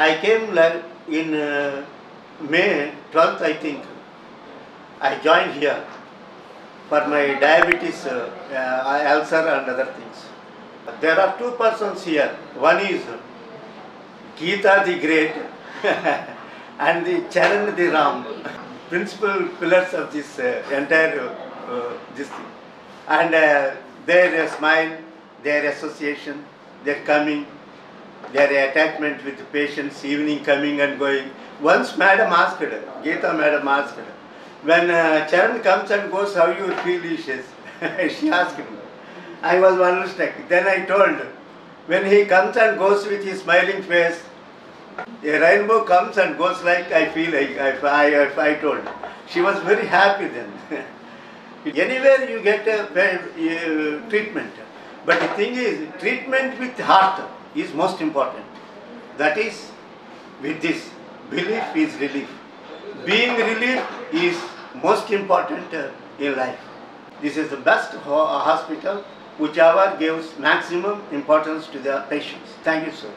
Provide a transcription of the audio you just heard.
I came like in uh, May 12th, I think. I joined here for my diabetes, uh, uh, ulcer and other things. There are two persons here. One is Geeta the Great and the Charan the Ram, principal pillars of this uh, entire uh, this thing. And uh, their smile, their association, their coming, their attachment with the patients, evening coming and going. Once Madam asked, Geeta Madam asked, when uh, Charan comes and goes, how you feel, she says. she asked me. I was wonderstruck. Then I told, when he comes and goes with his smiling face, a rainbow comes and goes like I feel, I, I, I, I told. She was very happy then. Anywhere you get a, uh, treatment. But the thing is, treatment with heart is most important. That is, with this, BeLeaf is relief. Being relief is most important uh, in life. This is the best ho- hospital whichever gives maximum importance to the patients. Thank you, sir.